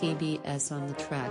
TBS on the track.